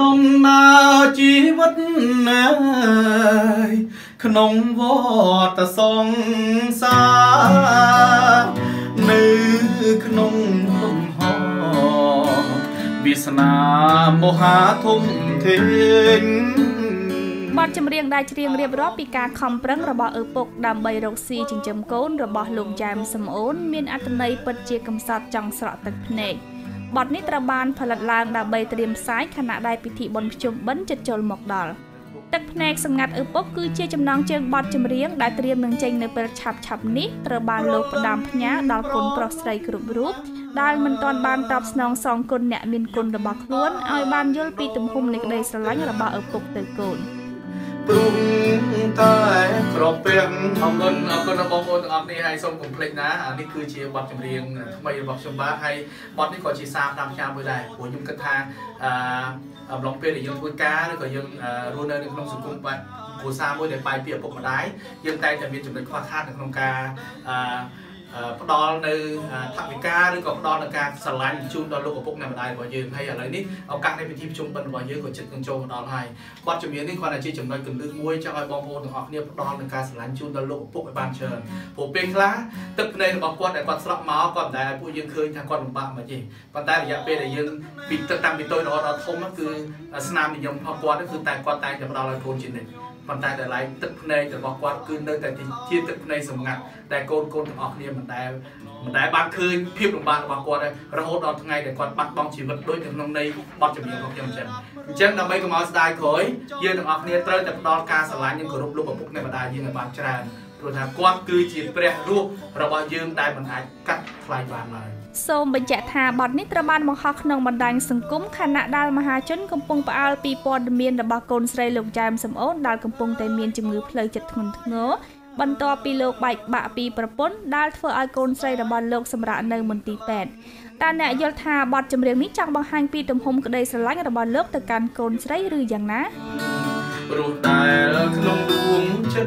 ដំណើរជីវិតអើយក្នុងវត្តសង្សារនៅក្នុងលំហវាសនាមហាធំធេងបទចម្រៀងដែលច្រៀងរៀបរាប់ពីការខំប្រឹងរបស់ឪពុកដើម្បីរកស៊ីចិញ្ចឹមកូនរបស់លោកចែមសំអូនមានអត្ថន័យពិតជាកំសត់ចង់ស្រក់ទឹកភ្នែក បទនេះត្រូវបានផលិតឡើងដើម្បីត្រៀមផ្សាយខណៈដែលពិធីបុណ្យភ្ជុំបិណ្ឌជិតចូលមកដល់ទឹកភ្នែកសម្ងាត់ឪពុកគឺជាចំណងជើងបទចម្រៀងដែលត្រៀមនឹងចេញនៅពេលឆាប់ឆាប់នេះត្រូវបានលោកផ្ដាំផ្ញើដល់គុណប្រុសស្រីគ្រប់រូបដែលមិនទាន់បានតបស្នងសងគុណអ្នកមានគុណរបស់ខ្លួនឲ្យបានយល់ពីទំហំនៃក្តីស្រឡាញ់របស់ឪពុកទៅកូន។ព្រំតែ ក្របពាំងអរគុណអរគុណបងប្អូនទាំងអស់គ្នាហើយសូមកុំភ្លេចណាអានេះគឺជាបទចម្រៀងថ្មីរបស់ខ្ញុំបាទហើយបទនេះក៏ជាសារតាមឆ្នាំមួយដែរព្រោះខ្ញុំគិតថាអឺអំឡុងពេលដែលយើងធ្វើការឬក៏យើងរស់នៅនៅក្នុងសង្គមបែបគ្រួសារមួយដែលបែកពីឪពុកម្ដាយយើងតែតែមានចំណុចខ្វះខាតនៅក្នុងការអឺ ផ្ដល់នៅថវិកាឬក៏ផ្ដល់នៅការស្រឡាញ់ជូនដល់លោកឪពុកអ្នកម្ដាយរបស់យើងហើយឥឡូវនេះឱកាសនៃពិធីប្រជុំបិណ្ឌរបស់យើងក៏ជិតនឹងចូលមកដល់ហើយបទចម្រៀងនេះគ្រាន់តែជាចំណុចកន្លឹះមួយចង់ឲ្យបងប្អូនទាំងអស់គ្នាផ្ដល់នៅការស្រឡាញ់ជូនដល់លោកឪពុកឲ្យបានច្រើនព្រោះពេលខ្លះ ទឹកភ្នែករបស់គាត់ដែលគាត់ស្រក់មកគាត់មិនដែលឲ្យពួកយើងឃើញថាគាត់លំបាកមកទេប៉ុន្តែរយៈពេលដែលយើងពីទឹកតាំងពីតូចរហូតដល់ធំគឺស្នាមនិយមរបស់គាត់គឺតែគាត់តែតែផ្ដល់ឲ្យកូនជានិច្ចប៉ុន្តែតម្លៃទឹកភ្នែករបស់គាត់គឺនៅតែជាទឹកភ្នែកសម្ងាត់ដែលកូនកូនទាំងអស់គ្នាមិនដែលមិនដែលបានឃើញភាពលំបាករបស់គាត់រហូតដល់ថ្ងៃដែលគាត់បាត់បង់ជីវិតដូចក្នុងន័យបទចម្រៀងរបស់ខ្ញុំអញ្ចឹងអញ្ចឹងដើម្បីកុំឲ្យស្ដាយក្រោយយើងទាំងអស់គ្នាត្រូវតែផ្ដល់ការស្រឡាញ់និងគោរពលោកឪពុកអ្នកម្ដាយយើងឲ្យបានច្រើនព្រោះថាគាត់គឺជាព្រះរស់របស់យើងដែលមិនអាចកាត់ថ្លៃបានឡើយសូមបញ្ជាក់ថាបទនេះត្រូវបានបង្ហោះក្នុងបណ្ដាញសង្គមខណៈដែលមហាជនកំពុងផ្អើលពីព័ត៌មានរបស់កូនស្រីលោកចែមសំអូនដែលកំពុងតែមានជំងឺផ្លូវចិត្តធ្ងន់ធ្ងរបន្ទាប់ពីលោកបែកបាក់ពីប្រពន្ធដែលធ្វើឲ្យកូនស្រីរបស់លោកសម្រាកនៅមន្ទីរពេទ្យតើអ្នកយល់ថាបទចម្រៀងនេះចង់បង្ហាញពីទំហំក្តីស្រឡាញ់របស់លោកទៅកាន់កូនស្រីឬយ៉ាងណាព្រោះតែក្នុងដួងចិត្ត